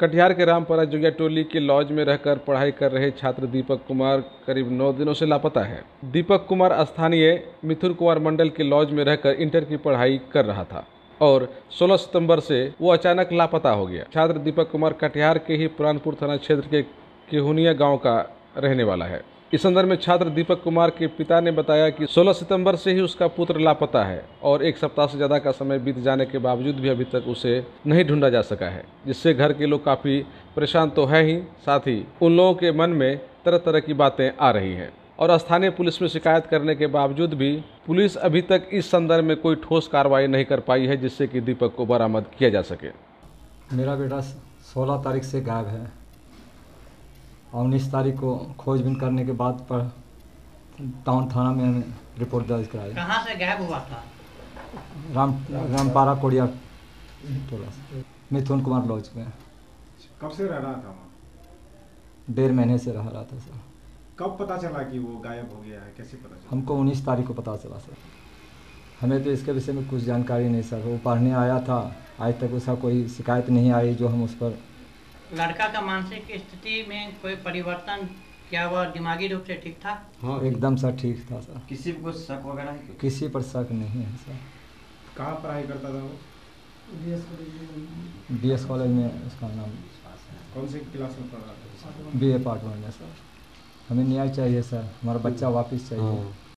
कटिहार के रामपरा जुगिया टोली के लॉज में रहकर पढ़ाई कर रहे छात्र दीपक कुमार करीब नौ दिनों से लापता है। दीपक कुमार स्थानीय मिथुन कुमार मंडल के लॉज में रहकर इंटर की पढ़ाई कर रहा था और 16 सितंबर से वो अचानक लापता हो गया। छात्र दीपक कुमार कटिहार के ही पुरानपुर थाना क्षेत्र के केहुनिया गाँव का रहने वाला है। इस संदर्भ में छात्र दीपक कुमार के पिता ने बताया कि 16 सितंबर से ही उसका पुत्र लापता है और एक सप्ताह से ज़्यादा का समय बीत जाने के बावजूद भी अभी तक उसे नहीं ढूंढा जा सका है, जिससे घर के लोग काफ़ी परेशान तो है ही। साथ ही उन लोगों के मन में तरह तरह की बातें आ रही हैं। और स्थानीय पुलिस में शिकायत करने के बावजूद भी पुलिस अभी तक इस संदर्भ में कोई ठोस कार्रवाई नहीं कर पाई है, जिससे कि दीपक को बरामद किया जा सके। मेरा बेटा सोलह तारीख से गायब है। और उन्नीस तारीख को खोजबीन करने के बाद पर टाउन थाना में हमें रिपोर्ट दर्ज कराई। कहाँ से गायब हुआ था? राम रामपारा कोड़िया टोला से। मिथुन कुमार लॉज में कब से रह रहा था वहाँ? डेढ़ महीने से रह रहा था सर। कब पता चला कि वो गायब हो गया है? कैसे पता चला? हमको उन्नीस तारीख को पता चला सर। हमें तो इसके विषय में कुछ जानकारी नहीं सर। वो पढ़ने आया था। आज तक उसका कोई शिकायत नहीं आई जो हम उस पर लड़का का मानसिक स्थिति में कोई परिवर्तन क्या वह दिमागी रूप से ठीक था? हाँ एकदम सर ठीक था सर। किसी पर कुछ शक वगैरह है? किसी पर शक नहीं है सर। कहाँ पढ़ाई करता था वो? बी एस कॉलेज में उसका नाम कौन सी क्लास में पढ़ रहा था? बी ए पार्ट वन में सर। हमें न्याय चाहिए सर। हमारा बच्चा वापस चाहिए।